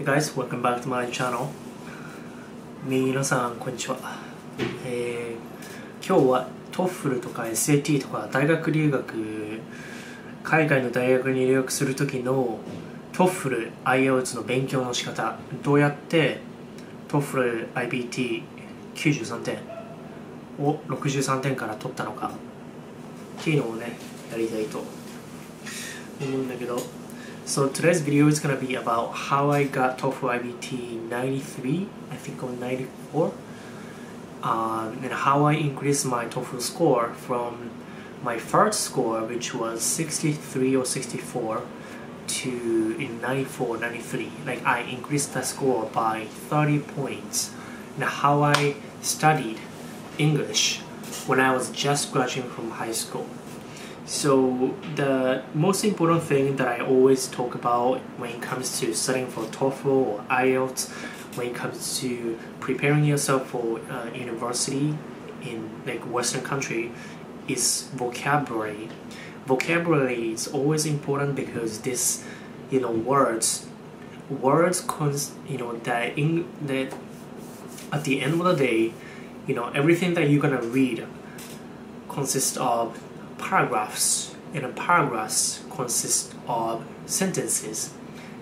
Hey guys, welcome back to my channel. 皆さんこんにちは、えー、今日は TOEFL とか SAT とか大学留学海外の大学に留学する時の TOEFL、IELTS の勉強の仕方どうやって TOEFL、IBT93 点を63点から取ったのかっていうのをねやりたいと思うんだけど So today's video is gonna be about how I got TOEFL IBT 93, I think or 94, um, and how I increased my TOEFL score from my first score, which was 63 or 64, to in 94, 93. Like I increased the score by 30 points, and how I studied English when I was just graduating from high school. So the most important thing that I always talk about when it comes to studying for TOEFL or IELTS, when it comes to preparing yourself for uh, university in like Western country, is vocabulary. Vocabulary is always important because this, you know, words, words, cons, you know, that in that at the end of the day, you know, everything that you're gonna read consists of paragraphs, and a paragraphs consist of sentences,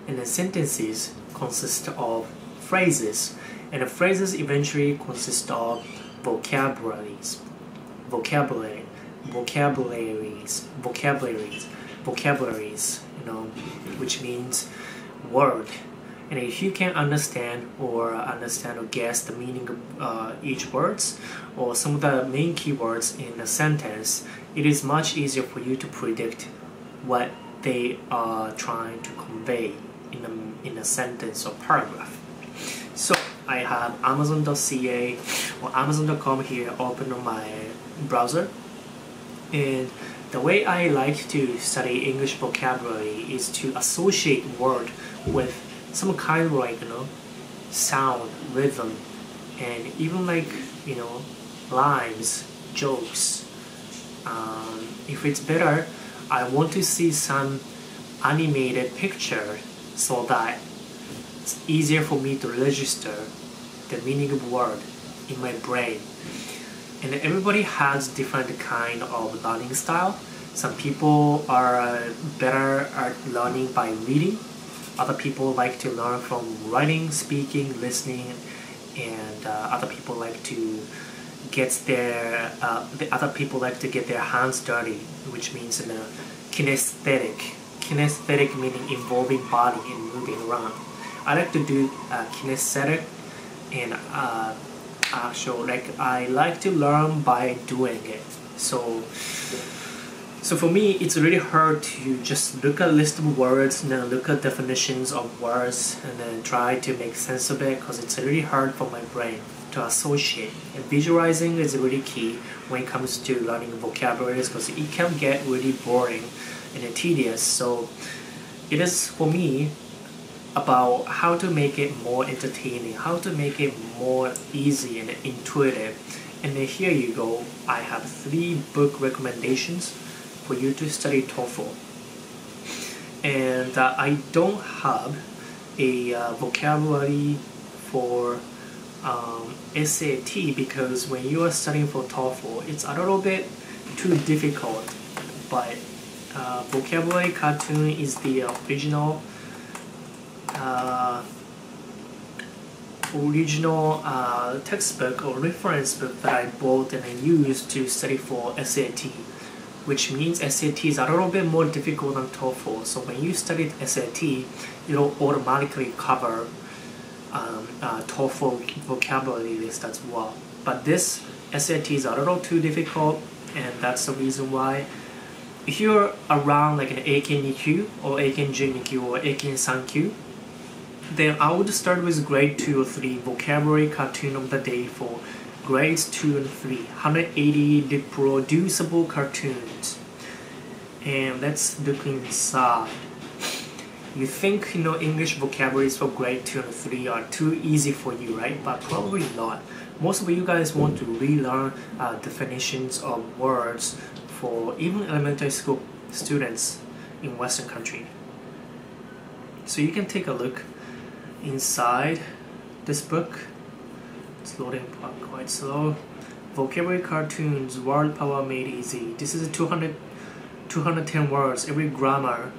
and the sentences consist of phrases, and the phrases eventually consist of vocabularies, vocabulary, vocabularies, vocabularies, vocabularies, you know, which means word. And if you can understand or understand or guess the meaning of uh, each words or some of the main keywords in a sentence, it is much easier for you to predict what they are trying to convey in a, in a sentence or paragraph. So I have Amazon.ca or Amazon.com here open on my browser. And the way I like to study English vocabulary is to associate word with some kind of like you know sound, rhythm, and even like you know lines, jokes. Um, if it's better, I want to see some animated picture so that it's easier for me to register the meaning of word in my brain. And everybody has different kind of learning style. Some people are better at learning by reading other people like to learn from writing, speaking, listening, and uh, other people like to get their uh, the other people like to get their hands dirty, which means in a kinesthetic. Kinesthetic meaning involving body and moving around. I like to do uh, kinesthetic and uh, actual like I like to learn by doing it. So so for me, it's really hard to just look at a list of words and then look at definitions of words and then try to make sense of it because it's really hard for my brain to associate. And visualizing is really key when it comes to learning vocabularies because it can get really boring and tedious. So it is for me about how to make it more entertaining, how to make it more easy and intuitive. And here you go. I have three book recommendations for you to study TOEFL. And uh, I don't have a uh, vocabulary for um, SAT because when you are studying for TOEFL, it's a little bit too difficult. But uh, vocabulary cartoon is the original uh, original uh, textbook or reference book that I bought and I used to study for SAT which means SAT is a little bit more difficult than TOEFL. So when you study SAT, it'll automatically cover um, uh, TOEFL vocabulary list as well. But this SAT is a little too difficult, and that's the reason why. If you're around like an Eiken EQ or Eiken JNQ or Eiken Sankyu, then I would start with grade 2 or 3 vocabulary cartoon of the day for grades 2 and 3 180 reproducible cartoons. And let's look inside you think you know English vocabularies for grade 2 and 3 are too easy for you right? But probably not. Most of you guys want to relearn uh, definitions of words for even elementary school students in western country. So you can take a look inside this book. It's loading quite slow. Vocabulary cartoons, word power made easy. This is 200, 210 words. Every grammar,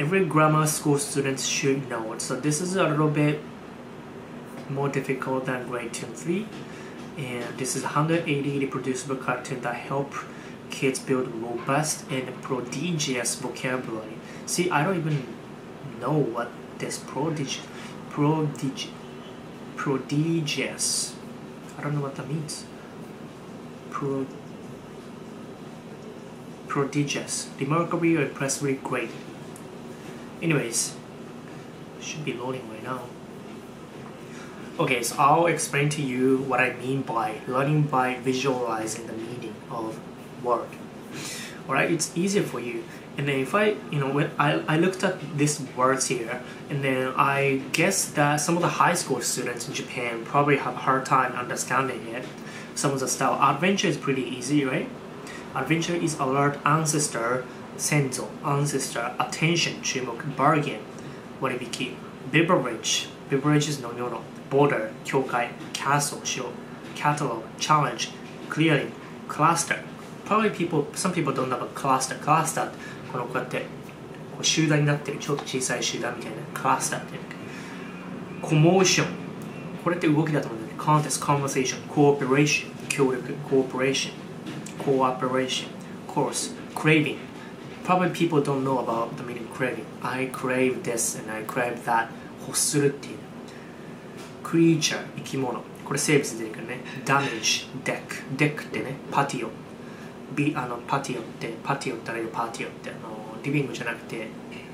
every grammar school students should know it. So this is a little bit more difficult than grade 2 and 3. And this is 180 reproducible cartoon that help kids build robust and prodigious vocabulary. See, I don't even know what this prodig prodig prodigious. I don't know what that means. Pro prodigious, remarkably or impressively great. Anyways, should be loading right now. Okay, so I'll explain to you what I mean by learning by visualizing the meaning of word. Alright, it's easier for you and then if I, you know, when I, I looked up these words here, and then I guess that some of the high school students in Japan probably have a hard time understanding it. Some of the style adventure is pretty easy, right? Adventure is alert ancestor, senzo, ancestor, attention, chimok, bargain, waribiki, beverage, beverage is no no no. border, kyokai, castle, show, catalog, challenge, clearing, cluster. Probably people, some people don't know about cluster. Cluster このこうやってこう集団になってるちょっと小さい集団みたいなクラスターってコモーション。これって動きだと思うんだよね。コンテストコンバセーションコーペレーション協力コーペレーションコーペレーションコースクレービング Probably people don't know I crave this and I crave that. 欲するっていう。creature 生き物。これ生物で出てくるね。ダメージ、デック、デックってねパティオビあのパティオってパティオってあれパティオってあのリビングじゃなくて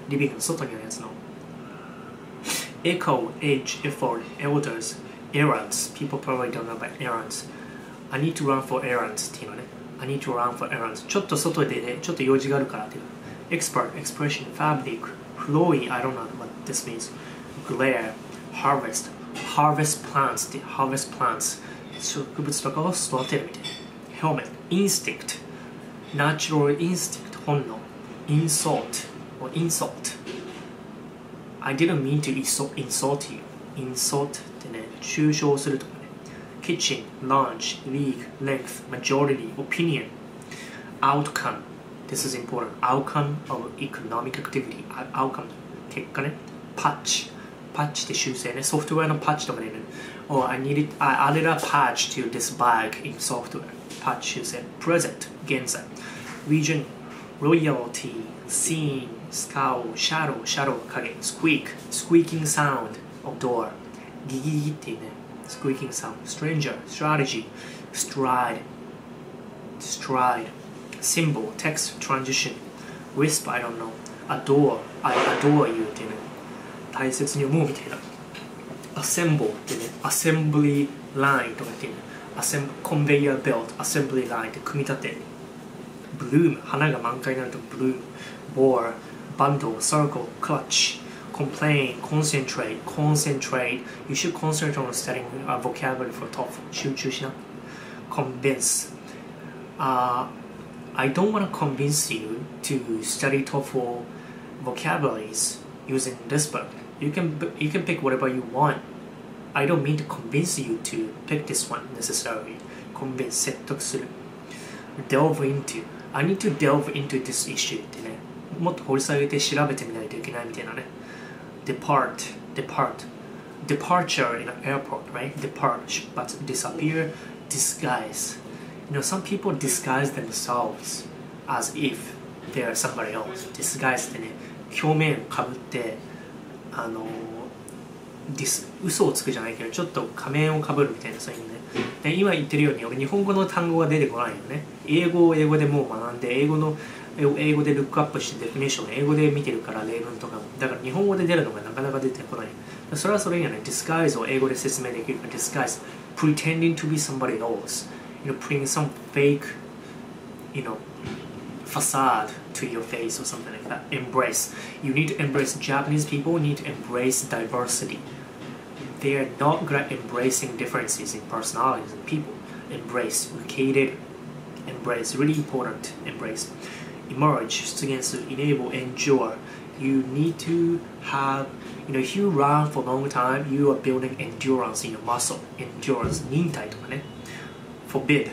リビングの外にあるやつの Echo, age, effort, elders, errands people probably don't know about errands I need to run for errands っていうのね I need to run for errands ちょっと外でねちょっと用事があるからっていう expert, expression, fabric, flowy I don't know what this means glare, harvest harvest plants って harvest plants 植物とかを育てるみたいな helmet, instinct natural instinct 本能 insult or insult I didn't mean to insult, insult you insult ってね抽象するとかね kitchen, lunch, league, length, majority, opinion outcome this is important outcome of economic activity outcome 結果ね patch パッチって修正ねソフトウェアのパッチとかでね or I needed I added a patch to this bag in software パッチ修正 present 現在 region royalty scene scowl shadow shadow 影 squeak squeaking sound of door ギギギっていうね squeaking sound stranger strategy stride stride symbol text transition wisp I don't know adore I adore you っていうね大切に思うみたいな assemble ってね assembly line とかっていうね conveyor belt assembly line って組み立て bloom 花が満開になると bloom bore bundle circle clutch complain concentrate concentrate you should concentrate on studying a vocabulary for TOEFL 集中しな convince uh, I don't want to convince you to study TOEFL vocabularies using this book you can you can pick whatever you want I don't mean to convince you to pick this one necessarily convince 説得する delve into I need to delve into this issue ってねもっと掘り下げて調べてみないといけないみたいなね depart depart departure in an airport right depart but disappear disguise you know some people disguise themselves as if they're somebody else disguise ってね表面かぶってあの ディス嘘をつくじゃないけどちょっと仮面をかぶるみたいなそういうね。で今言ってるように俺日本語の単語が出てこないよね。英語を英語でもう学んで英語の英語でルックアップしてデフィネーション英語で見てるから例文とかも。だから日本語で出るのがなかなか出てこないそれはそれにはね disguise を英語で説明できる。から disguise pretending to be somebody else you know putting some fake you know facade to your face or something like that. Embrace. You need to embrace Japanese people need to embrace diversity. They are not good at embracing differences in personalities and people. Embrace. Located. Embrace. Really important. Embrace. Emerge. 出現する enable endure. You need to have You know, if you run for a long time, you are building endurance in your muscle. Endurance, 忍耐とかね。Forbid.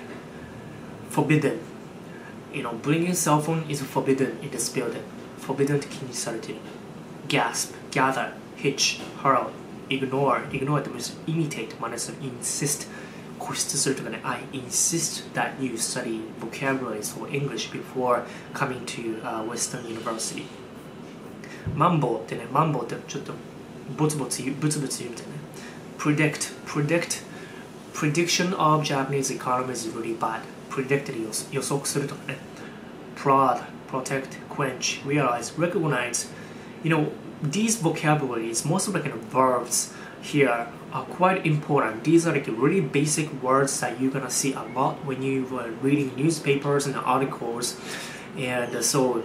Forbidden. You know, bringing cell phone is forbidden in this building. Forbidden って禁止されている。Gasp, gather, hitch, hurl, ignore. Ignore って means imitate, 真似する。insist. 固執するとかね。I insist that you study vocabularies for English before coming to、uh, Western University. マンボウってね、マンボウってちょっとボツボツ言う、ブツブツ言うみたいなね。predict, predict, prediction of Japanese economy is really bad. predict で予測するとかね。prod, protect, quench, realize, recognize. You know, these vocabularies, most of the kind of verbs here are quite important. These are like really basic words that you're gonna see a lot when you are reading newspapers and articles. And so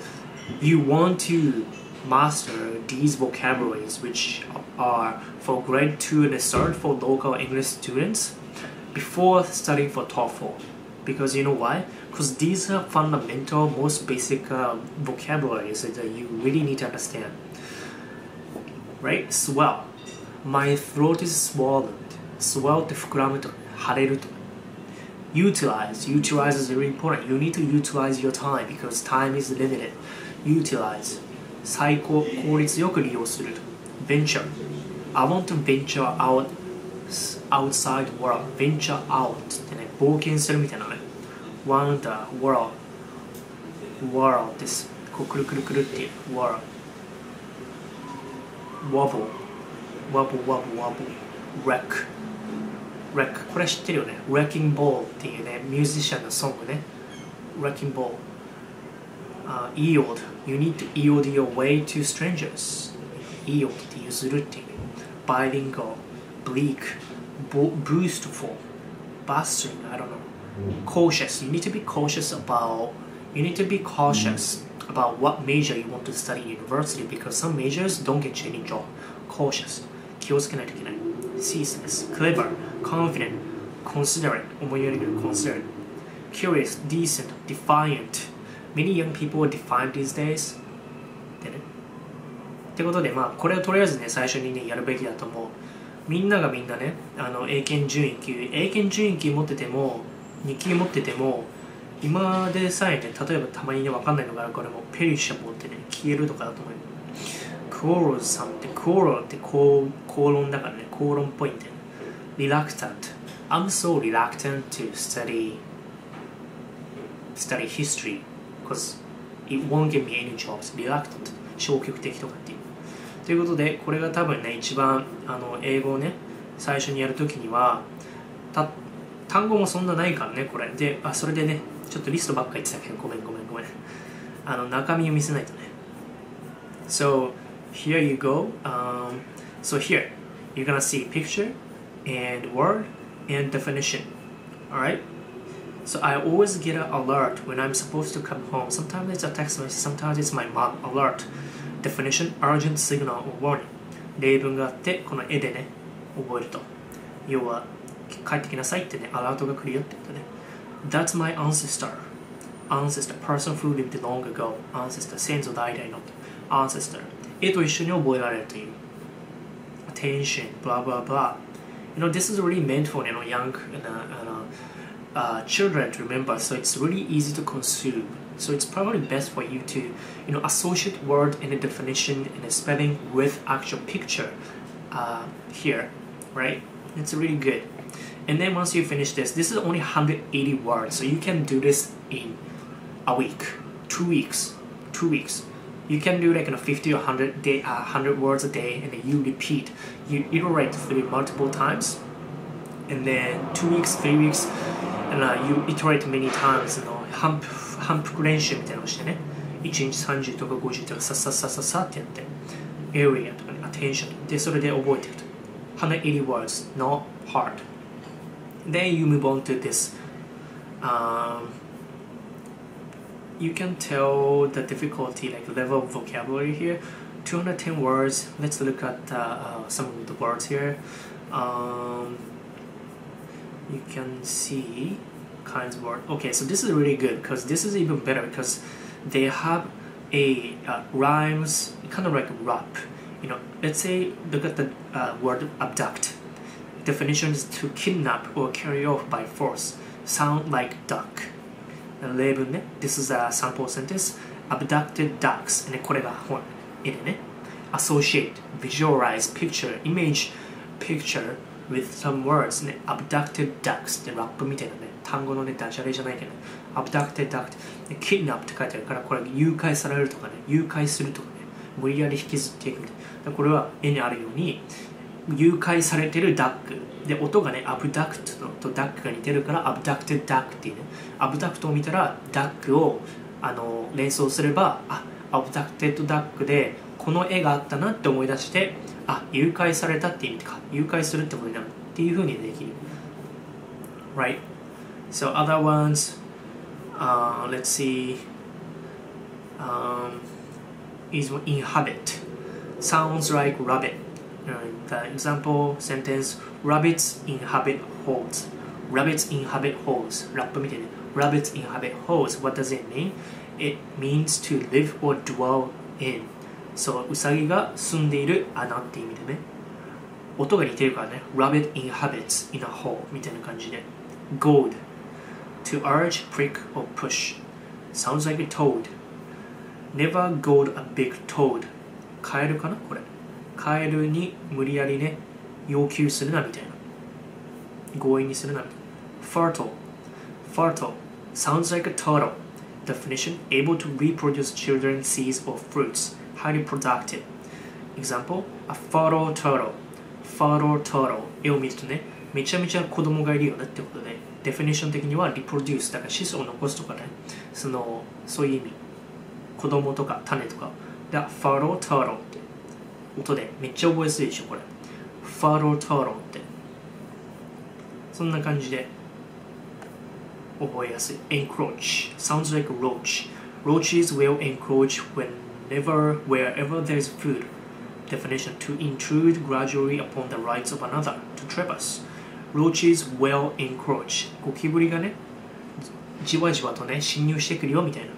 you want to master these vocabularies which are for grade 2 and start for local English students before studying for TOEFL because you know why because these are fundamental most basic uh, vocabularies that you really need to understand right swell my throat is swollen swell って膨らむと腫れると utilize utilize is very important you need to utilize your time because time is limited utilize 最高効率よく利用する venture I want to venture out outside world venture out ってね冒険するみたいなね wonder world world ですこうくるくるくるっていう world wobble wobble wobble wobble wreck wreck これ知ってるよね wrecking ball っていうねミュージシャンのソングね wrecking ball uh, yield you need to yield your way to strangers yield って譲るっていう bilingual bleak bo- boostful bustling I don't know cautious you need to be cautious about you need to be cautious about what major you want to study in university because some majors don't get you any job cautious 気をつけないといけない ceaseless clever confident considerate 思いやりの considerate curious decent defiant many young people are defiant these days でねってことでまあこれをとりあえずね最初にねやるべきだと思うみんながみんなねあの英検準1級英検準1級持ってても 2級持ってても今でさえね例えばたまにね分かんないのがあるからもペリシャボってね消えるとかだと思うクオロさんってクオロって口口論だからね口論っぽいんで reluctant. I'm so reluctant to study study history because it won't give me any jobs. reluctant. 消極的とかっていう。ということでこれが多分ね一番あの英語をね最初にやるときにはた単語もそんなないからねこれであそれでねちょっとリストばっか言ってたけどごめんごめんごめんあの中身を見せないとね So here you go um, so here you're gonna see picture and word and definition alright So I always get an alert when I'm supposed to come home. Sometimes it's a text message, sometimes it's my mom alert. Definition, urgent signal or warning. 例文があって、この絵でね、覚えると。要は、 帰ってきなさいってね、アラートが来るよってことね。That's my ancestor. Ancestor, person who lived long ago. Ancestor, 先祖代々の。Ancestor. 絵と一緒に覚えられるという。Attention, blah blah blah. You know, this is really meant for you know, young and, uh, and, uh, uh, children to remember so it's really easy to consume so it's probably best for you to you know associate word and the definition and the spelling with actual picture uh, here right it's really good and then once you finish this this is only 180 words so you can do this in a week two weeks two weeks you can do like you know, 50 or 100 day uh, 100 words a day and then you repeat you iterate through multiple times and then two weeks three weeks and uh, you iterate many times の反復反復練習みたいなのをしてね1日30とか50とかさっさっさっさっさってやって area とかね attention でそれで覚えていくと180 words not hard then you move on to this. Um, you can tell the difficulty like level of vocabulary here. 210 words. Let's look at uh, uh, some of the words here. Um, you can see kinds of word. Okay so this is really good because this is even better because they have a uh, rhymes kind of like rap. You know, let's say look at the uh, word abduct. Definition is to kidnap or carry off by force. Sound like duck. 例文ね。This is a sample sentence. Abducted ducks. ね、これが本。いるね。Associate, visualize, picture, image, picture with some words ね。Abducted ducks ってラップみたいなね。単語のね、ダジャレじゃないけど、ね、Abducted duck. Kidnap って書いてあるから、これ誘拐されるとかね。誘拐するとかね。無理やり引きずっていくみたいな。これは絵にあるように、誘拐されてるダック。で音がねアブダクトとダックが似てるからアブダクテッドダックっていうね。アブダクトを見たらダックをあの連想すればあアブダクテッドダックでこの絵があったなって思い出してあ誘拐されたって意味か。誘拐するってことになるっていうふうにできる。Right? So other ones uh, let's see um, is inhabit. Sounds like rabbit. Uh, the example sentence rabbits inhabit holes. Rabbits inhabit holes. Rabbits inhabit holes. What does it mean? it means to live or dwell in. そうウサギが住んでいる穴って意味でね音が似てるからね rabbit inhabits in a hole みたいな感じで goad. To urge, prick or push. Sounds like a toad. Never goad a big toad. カエルかなこれカエルに無理やりね要求するなみたいな強引にするなみたいな fertile fertile sounds like a turtle definition able to reproduce children seeds or fruits highly productive example a fertile turtle fertile turtle 絵を見るとねめちゃめちゃ子供がいるよねってことでデフィニッション的には reproduce だから子孫を残すとかねそのそういう意味子供とか種とかで fertile turtle って音でめっちゃ覚えやすいでしょこれファロータローってそんな感じで覚えやすい encroach sounds like roach roaches will encroach whenever wherever there's food definition to intrude gradually upon the rights of another to trespass roaches will encroach ゴキブリがねじわじわとね侵入してくるよみたいな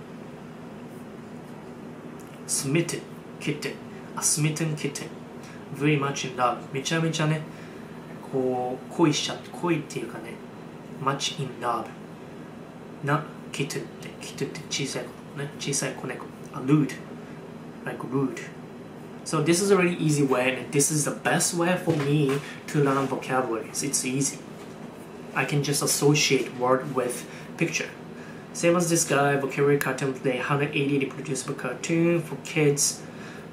smitten kitten a smitten kitten very much in love めちゃめちゃねこう恋しちゃって恋っていうかね much in love な kitten って kitten って小さい子ね小さい子猫 a rude like rude So this is a really easy way and this is the best way for me to learn vocabularies. It's easy. I can just associate word with picture. Same as this guy, vocabulary cartoon play 180 reproducible cartoon for kids.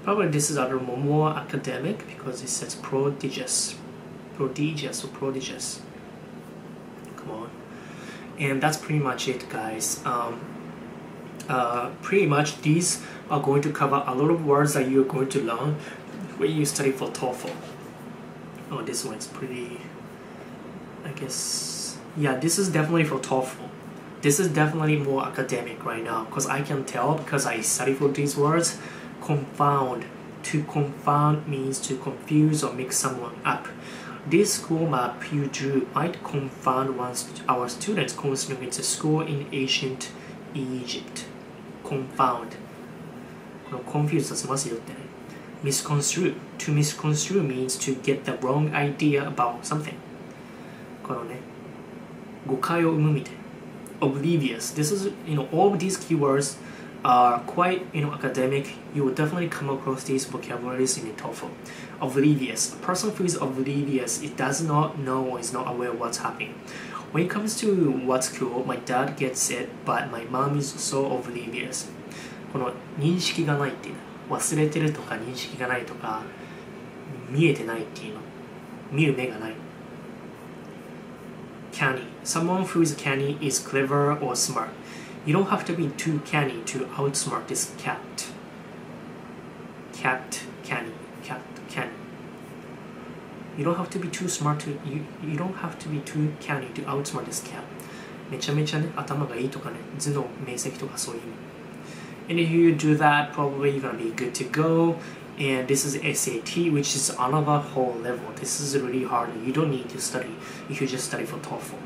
Probably this is a little more academic because it says prodigious. Prodigious or prodigious. Come on. And that's pretty much it guys. Um, uh, pretty much these are going to cover a lot of words that you're going to learn when you study for TOEFL. Oh, this one's pretty. I guess. Yeah, this is definitely for TOEFL. This is definitely more academic right now because I can tell because I study for these words Confound. To confound means to confuse or mix someone up. This school map you drew might confound one's, our students considering it's a school in ancient Egypt. Confound. この confuse させますよってね。misconstrue. To misconstrue means to get the wrong idea about something. このね、誤解を生むみたいな。Oblivious. This is, you know, all of these keywords are quite, you know, academic. You will definitely come across these vocabularies in the TOEFL. Oblivious. A person who is oblivious, it does not know or is not aware of what's happening. When it comes to what's cool, my dad gets it, but my mom is so oblivious. この認識がないっていうの忘れてるとか認識がないとか見えてないっていうの見る目がない canny someone who is canny is clever or smart you don't have to be too canny to outsmart this cat cat canny cat canny you don't have to be too smart to you, you don't have to be too canny to outsmart this cat めちゃめちゃね頭がいいとかね頭脳明晰とかそういう意味 and if you do that probably you're gonna be good to go and this is SAT which is another whole level this is really hard you don't need to study if you just study for TOEFL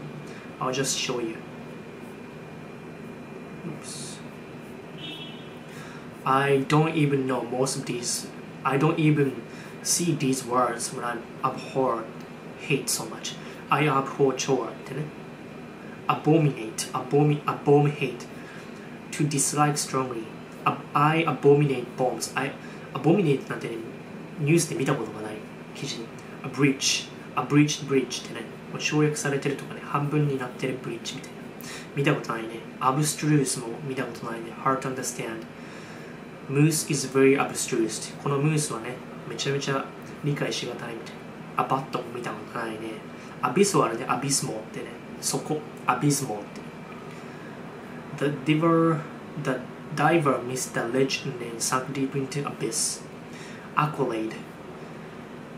I'll just show you oops I don't even know most of these I don't even see these words when I abhor hate so much I abhor 調和ってね abominate abomi abominate to dislike strongly I abominate bombs I abominate なんてねニュースで見たことがない記事に a breach a breached bridge ってねもう省略されてるとかね半分になってるブリッジみたいな 見たことないね abstruse も見たことないね hard to understand moose is very abstruse このムースはねめちゃめちゃ理解しがたいみたいなアバットも見たことないねアビスはあれでアビスモってねそこアビスモって The diver the diver missed the ledge and then sunk deep into abyss accolade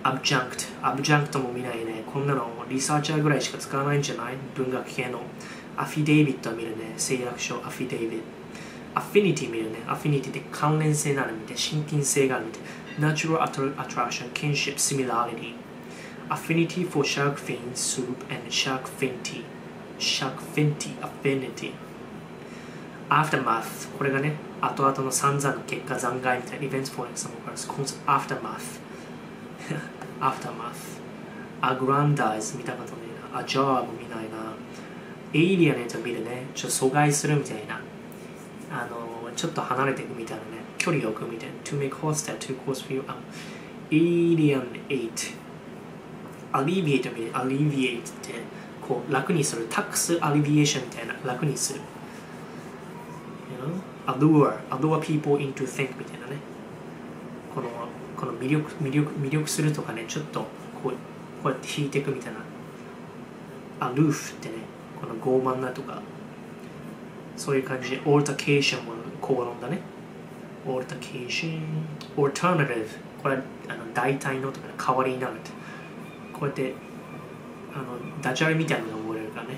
abjunct abjunct も見ないねこんなのリサーチャーぐらいしか使わないんじゃない文学系のアフィデビットを見るね、ション、アフィデビット。アフィニティ見るね、アフィニティって関連性があるみたい、親近性があるみたい。ナチュラルアト,ルアトラクション、キンシップ、シミラリティ。アフィニティ for シャークフィン、スープ、and シャークフィンティ。シャークフィンティ、アフィニティ。アフターマーフ、これがね、後々の散々の結果、残骸みたいな、イベントフォーエクサムからです。コンセプト、アフターマーフ。アフターマーフ。アグランダイズ見たことないな。アジョーブ見ないな。エイリアンのやつを見るね。ちょっと阻害するみたいな。あのちょっと離れていくみたいなね。距離を置くみたいな。To make hostile to cause fear あ alien 8 alleviate 見る alleviate ってこう楽にする。tax alleviation みたいな。楽にする。You know? allure. Allure people into think みたいなね。このこの魅力魅力魅力するとかね。ちょっとこうこうやって引いていくみたいな。Aloof ってね。この傲慢なとかそういう感じで altercation も口論だね。altercation alternative これあの代替のとか代わりになるってこうやってあのダジャレみたいなのが覚えれるからね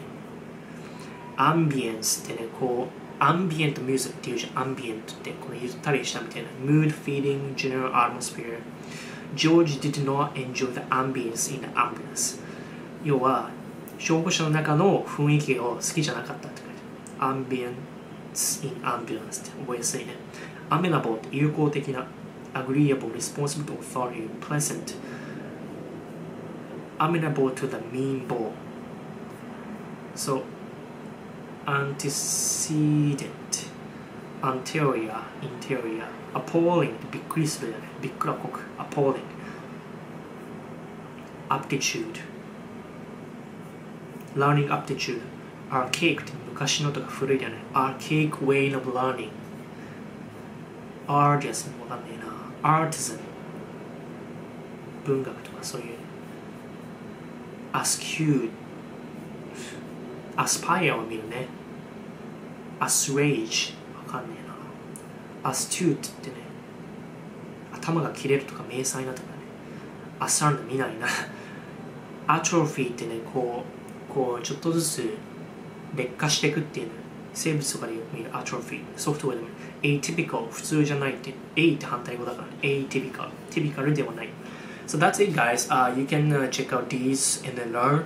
アンビエンスってねこうアンビエントミュージックっていうじゃんアンビエントってこのゆったりしたみたいな mood feeding general atmosphere George did not enjoy the ambience in the ambulance 要は消防車の中の雰囲気を好きじゃなかったって書いてある ambience in ambulance って覚えやすいね amenable って友好的な agreeable responsible to authority pleasant amenable to the mean ball so antecedent anterior interior appalling びっくりするよねびっくらこく appalling aptitude learning aptitude archaic って昔のとか古いだよね archaic way of learning artisan わかんねえな artisan 文学とかそういう askew aspire を見るね assuage わかんねえな astute ってね頭が切れるとか迷彩なとかね ascend 見ないな atrophy ってねこうこうちょっとずつ劣化していくっていうの生物とかでよく見る atrophy ソフトウェアでも atypical 普通じゃないって A って反対語だから、ね、atypical typical ではない so that's it guys、uh, you can、uh, check out these and then learn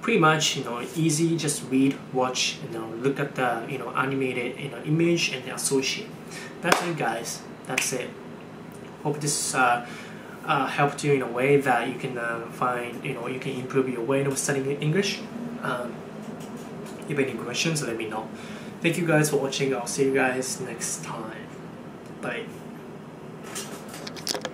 pretty much you know easy just read watch you know look at the you know animated you know image and associate that's it guys that's it hope this uh, uh, helped you in a way that you can uh, find you know you can improve your way of studying English. Um, if you have any questions let me know. Thank you guys for watching. I'll see you guys next time. Bye